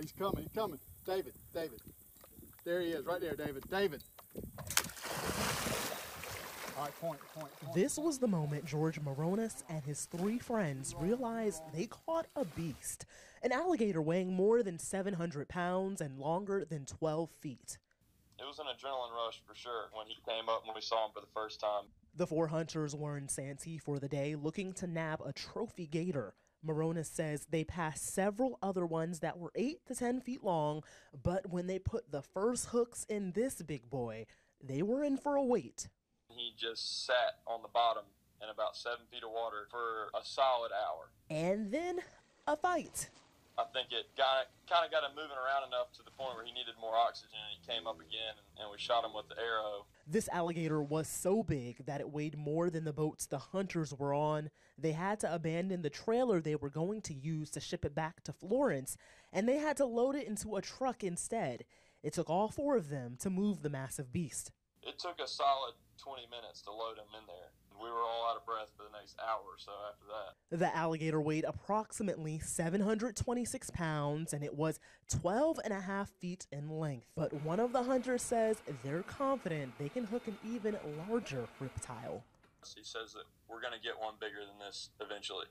he's coming, he's coming. David, David. There he is, right there, David. David. All right, point, point, point. This was the moment George Mourounas and his three friends realized they caught a beast an alligator weighing more than 700 pounds and longer than 12 feet. It was an adrenaline rush for sure when he came up when we saw him for the first time. The four hunters were in Santee for the day looking to nab a trophy gator. Mourounas says they passed several other ones that were 8 to 10 feet long, but when they put the first hooks in this big boy, they were in for a wait. He just sat on the bottom in about seven feet of water for a solid hour. And then a fight. I think it got kind of got him moving around enough to the point where he needed more oxygen, and he came up again, and we shot him with the arrow. This alligator was so big that it weighed more than the boats the hunters were on. They had to abandon the trailer they were going to use to ship it back to Florence, and they had to load it into a truck instead. It took all four of them to move the massive beast. It took a solid 20 minutes to load him in there. We were all out of breath for the next hour or so after that. The alligator weighed approximately 726 pounds and it was 12 and a half feet in length. But one of the hunters says they're confident they can hook an even larger reptile. He says that we're going to get one bigger than this eventually.